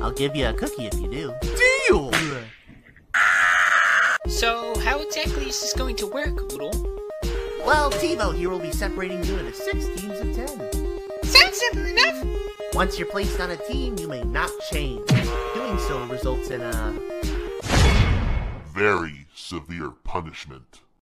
I'll give you a cookie if you do. Deal! So, how exactly is this going to work, Oodle? Well, TiVo here will be separating you into six teams of ten. Sounds simple enough. Once you're placed on a team, you may not change. Doing so results in a... Very severe punishment.